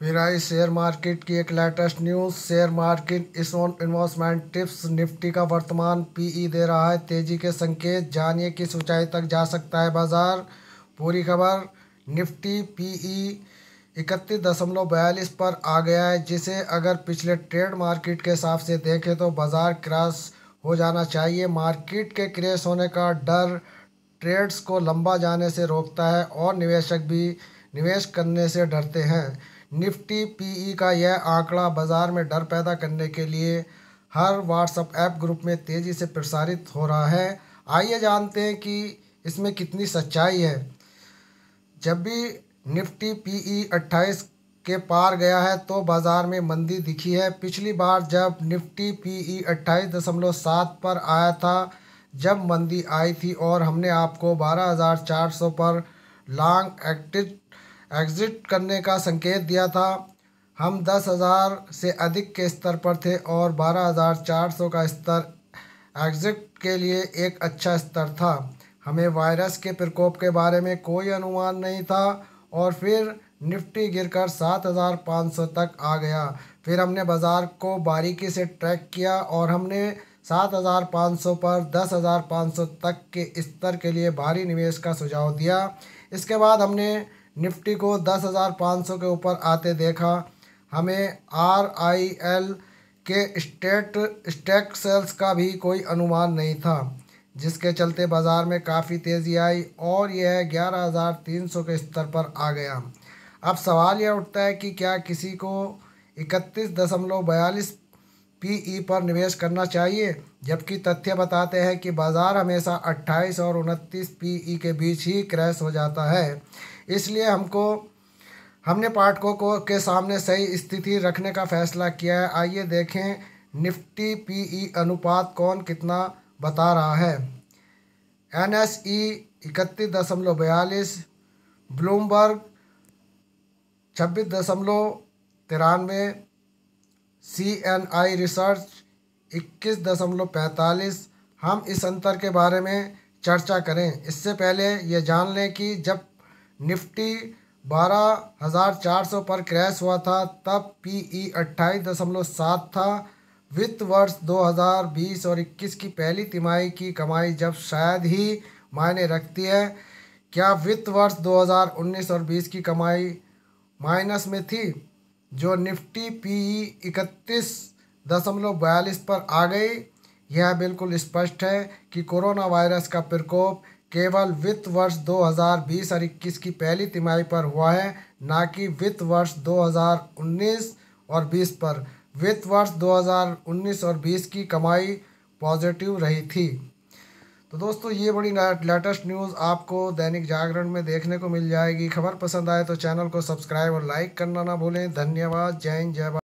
फिर share market की एक लेटेस्ट न्यूज़, शेयर मार्केट इस इन्वेस्टमेंट टिप्स, निफ्टी का वर्तमान पीई दे रहा है। तेज़ी के संकेत, जानिए किस ऊंचाई तक जा सकता है बाज़ार। पूरी खबर, निफ्टी पीई इकतीस दशमलव बयालीस पर आ गया है, जिसे अगर पिछले ट्रेड मार्केट के हिसाब से देखें तो बाज़ार क्रैश हो जाना चाहिए। मार्केट के क्रेश होने का डर ट्रेड्स को लंबा जाने से रोकता है और निवेशक भी निवेश करने से डरते हैं। निफ्टी पीई का यह आंकड़ा बाज़ार में डर पैदा करने के लिए हर व्हाट्सएप ऐप ग्रुप में तेज़ी से प्रसारित हो रहा है। आइए जानते हैं कि इसमें कितनी सच्चाई है। जब भी निफ्टी पीई अट्ठाईस के पार गया है तो बाज़ार में मंदी दिखी है। पिछली बार जब निफ्टी पीई अट्ठाईस दशमलव सात पर आया था, जब मंदी आई थी और हमने आपको बारह हज़ार चार सौ पर लॉन्ग एक्टिव एग्ज़िट करने का संकेत दिया था। हम दस हज़ार से अधिक के स्तर पर थे और बारह हज़ार चार सौ का स्तर एग्ज़िट के लिए एक अच्छा स्तर था। हमें वायरस के प्रकोप के बारे में कोई अनुमान नहीं था और फिर निफ्टी गिरकर सात हज़ार पाँच सौ तक आ गया। फिर हमने बाज़ार को बारीकी से ट्रैक किया और हमने सात हज़ार पाँच सौ पर दस हज़ार पाँच सौ तक के स्तर के लिए भारी निवेश का सुझाव दिया। इसके बाद हमने निफ्टी को दस हज़ार पाँच सौ के ऊपर आते देखा। हमें आर आई एल के स्टेट, स्टेक सेल्स का भी कोई अनुमान नहीं था, जिसके चलते बाज़ार में काफ़ी तेज़ी आई और यह ग्यारह हज़ार तीन सौ के स्तर पर आ गया। अब सवाल यह उठता है कि क्या किसी को इकतीस दशमलव बयालीस पीई पर निवेश करना चाहिए, जबकि तथ्य बताते हैं कि बाज़ार हमेशा 28 और 29 पीई के बीच ही क्रैश हो जाता है। इसलिए हमको, हमने पाठकों को के सामने सही स्थिति रखने का फैसला किया है। आइए देखें, निफ्टी पीई अनुपात कौन कितना बता रहा है? एन एस ई इकतीस दशमलव बयालीस, ब्लूमबर्ग छब्बीस दशमलव तिरानवे सी एन आई रिसर्च इक्कीस दशमलव पैंतालीस। हम इस अंतर के बारे में चर्चा करें। इससे पहले ये जान लें कि जब निफ्टी बारह हज़ार चार सौ पर क्रैश हुआ था, तब पीई अट्ठाईस दशमलव सात था। वित्त वर्ष 2020 और 21 की पहली तिमाही की कमाई जब शायद ही मायने रखती है, क्या वित्त वर्ष 2019 और 20 की कमाई माइनस में थी, जो निफ्टी पीई इकतीस दशमलव बयालीस पर आ गई? यह बिल्कुल स्पष्ट है कि कोरोना वायरस का प्रकोप केवल वित्त वर्ष 2020 और 21 की पहली तिमाही पर हुआ है, ना कि वित्त वर्ष 2019 और 20 पर। वित्त वर्ष 2019 और 20 की कमाई पॉजिटिव रही थी। तो दोस्तों, ये बड़ी लेटेस्ट न्यूज़ आपको दैनिक जागरण में देखने को मिल जाएगी। खबर पसंद आए तो चैनल को सब्सक्राइब और लाइक करना ना भूलें। धन्यवाद। जय हिंद, जय